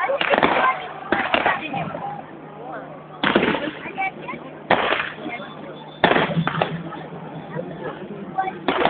Thank you.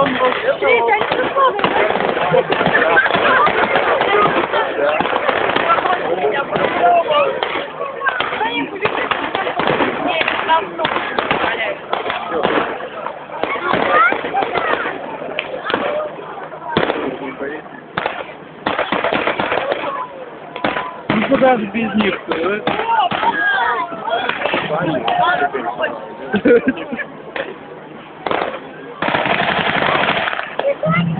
Ну куда же без них-то? А? like